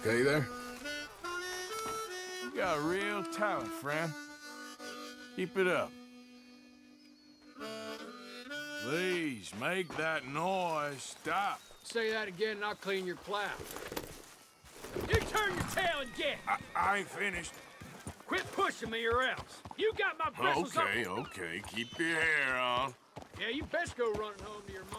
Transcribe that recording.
Okay there? You got real talent, friend. Keep it up. Please, make that noise stop. Say that again and I'll clean your plow. You turn your tail and get! I, I ain't finished. Quit pushing me or else. You got my bristles Okay, okay, keep your hair on. Yeah, you best go running home to your mom.